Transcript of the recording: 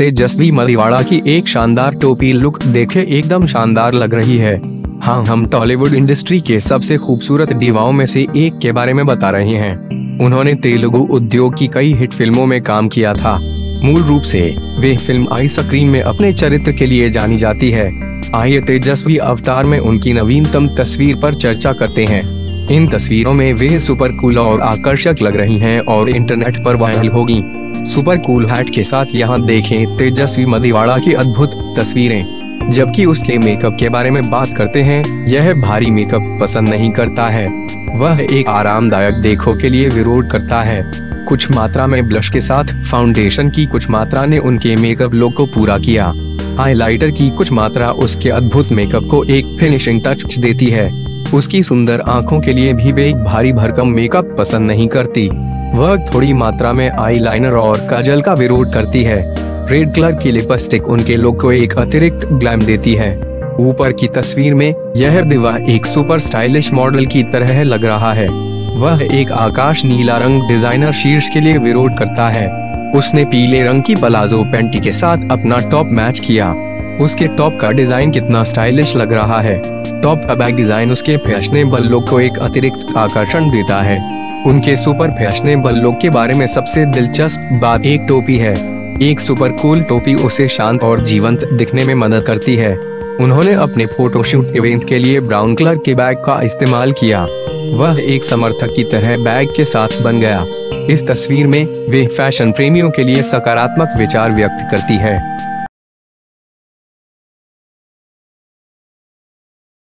तेजस्वी मलिवाड़ा की एक शानदार टोपी लुक देखे एकदम शानदार लग रही है। हाँ हम टॉलीवुड इंडस्ट्री के सबसे खूबसूरत डिवाओं में से एक के बारे में बता रहे हैं। उन्होंने तेलुगु उद्योग की कई हिट फ़िल्मों में काम किया था। मूल रूप से, वे फ़िल्म आई स्क्रीन में अपने चरित्र के लिए जानी जाती है। आइए तेजस्वी अवतार में उनकी नवीनतम तस्वीर पर चर्चा करते हैं। इन तस्वीरों में वे सुपर कूल और आकर्षक लग रही हैं और इंटरनेट पर वायरल होगी। सुपर कूल हैट के साथ यहाँ देखें तेजस्वी मदिवाड़ा की अद्भुत तस्वीरें। जबकि उसके मेकअप के बारे में बात करते हैं, यह भारी मेकअप पसंद नहीं करता है। वह एक आरामदायक देखो के लिए विरोध करता है। कुछ मात्रा में ब्लश के साथ फाउंडेशन की कुछ मात्रा ने उनके मेकअप लुक को पूरा किया। हाइलाइटर की कुछ मात्रा उसके अद्भुत मेकअप को एक फिनिशिंग टच देती है। उसकी सुंदर आँखों के लिए भी वे एक भारी भरकम मेकअप पसंद नहीं करती। वह थोड़ी मात्रा में आईलाइनर और काजल का विरोध करती है। रेड कलर की लिपस्टिक उनके लुक को एक अतिरिक्त ग्लैम देती है। ऊपर की तस्वीर में, यह दिवा एक सुपर स्टाइलिश मॉडल की तरह लग रहा है। वह एक आकाश नीला रंग डिज़ाइनर शीर्ष के लिए विरोध करता है। उसने पीले रंग की पलाजो पेंटी के साथ अपना टॉप मैच किया। उसके टॉप का डिज़ाइन कितना स्टाइलिश लग रहा है। टॉप बैग डिज़ाइन उसके फैशनेबल लुक को एक अतिरिक्त आकर्षण देता है। उनके सुपर फैशनेबल लुक के बारे में सबसे दिलचस्प बात एक टोपी है। एक सुपर कूल टोपी उसे शांत और जीवंत दिखने में मदद करती है। उन्होंने अपने फोटोशूट इवेंट के लिए ब्राउन कलर के बैग का इस्तेमाल किया। वह एक समर्थक की तरह बैग के साथ बन गया। इस तस्वीर में वे फ़ैशन प्रेमियों के लिए सकारात्मक विचार व्यक्त करती है।